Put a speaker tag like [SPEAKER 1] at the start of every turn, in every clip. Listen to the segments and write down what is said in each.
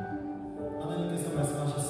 [SPEAKER 1] 하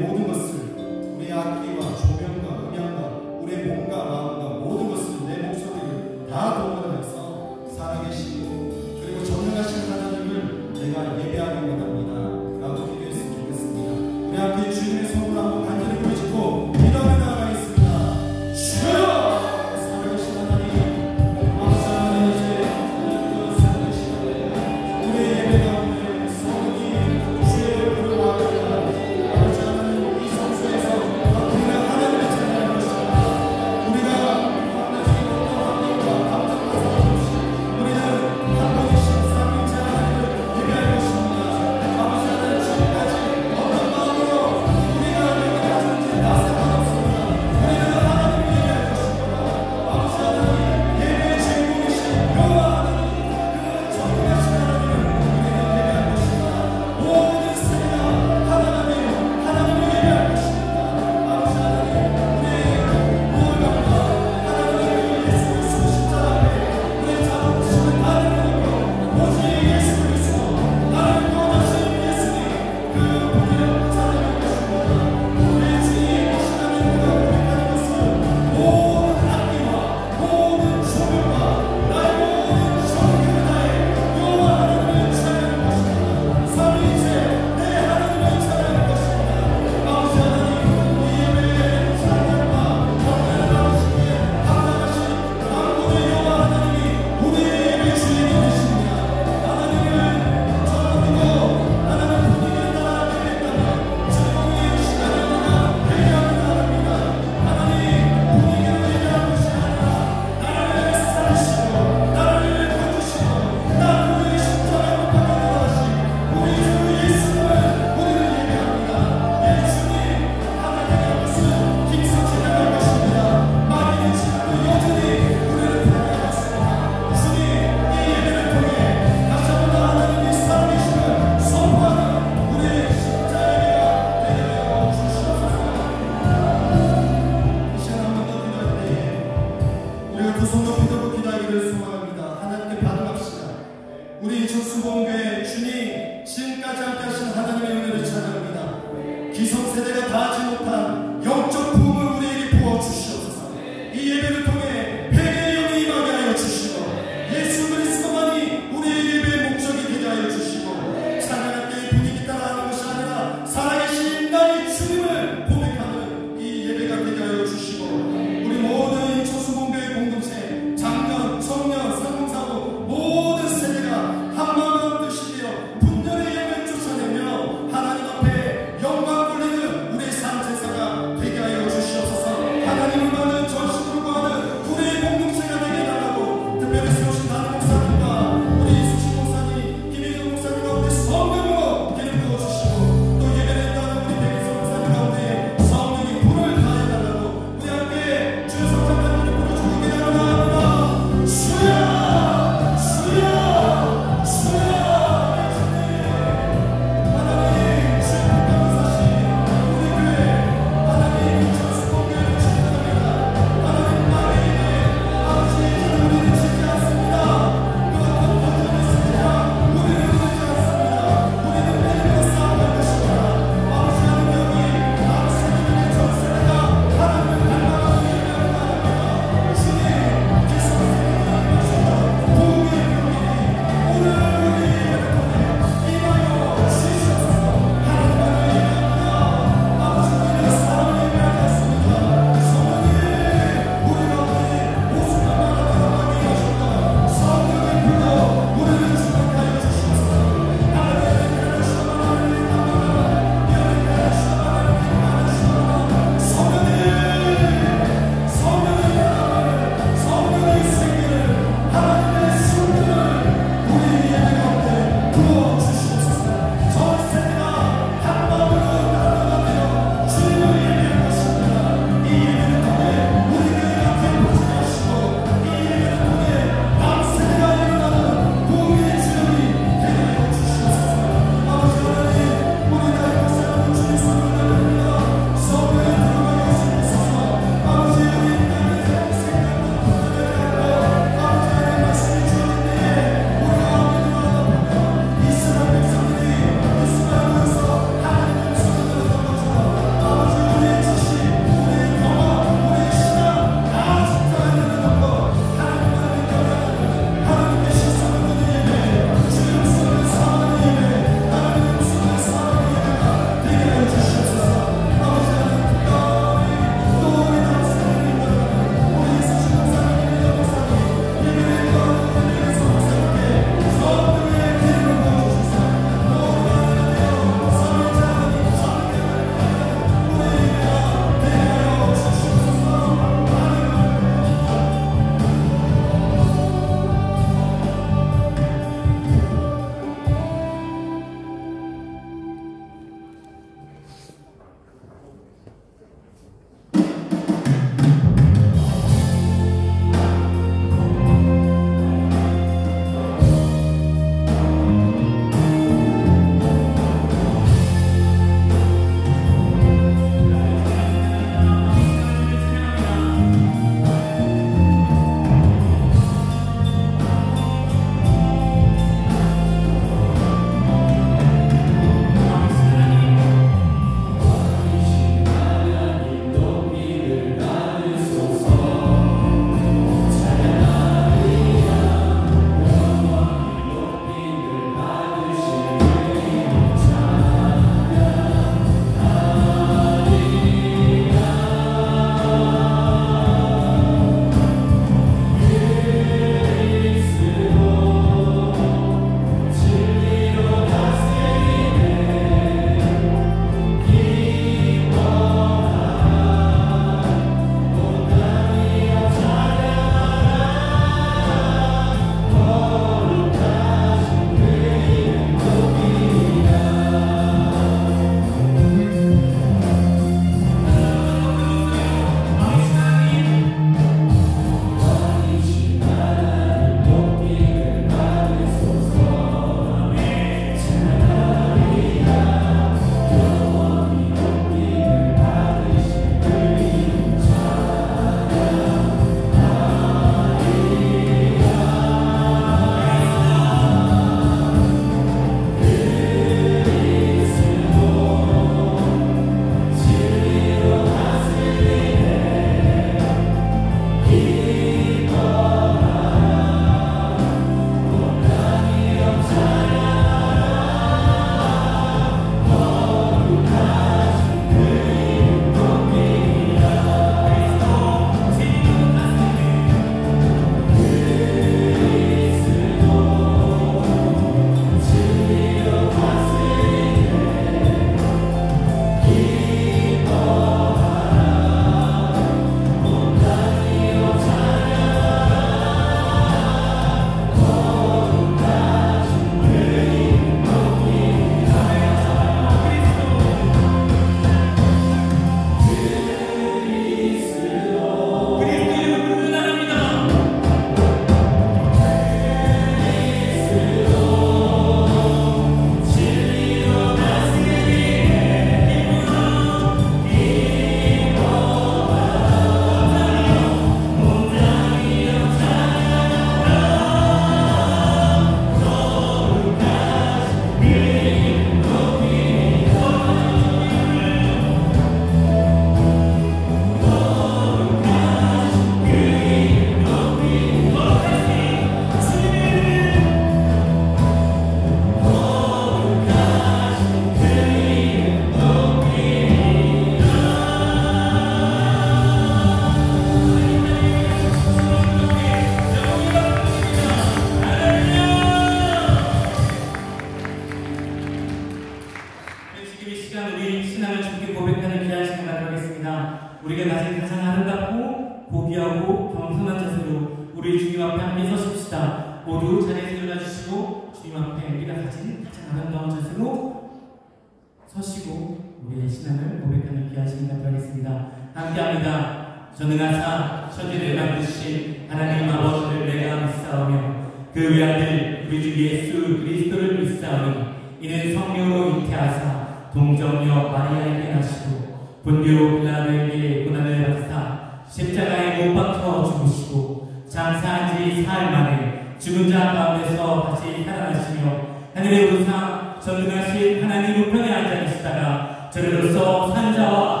[SPEAKER 2] 전능하사 천지를 만드신 하나님 아버지를 내가 믿사오며 그 외아들 우리 주 예수 그리스도를 믿사오니 이는 성령으로 잉태하사 동정녀 마리아에게 나시고 본디오 빌라도에게 고난을 받사 십자가에 못 박혀 죽으시고 장사한 지 사흘 만에 죽은 자 가운데서 다시 살아나시며 하늘의 우상 전능하신 하나님 우편에 앉아 계시다가 저리로서 산자와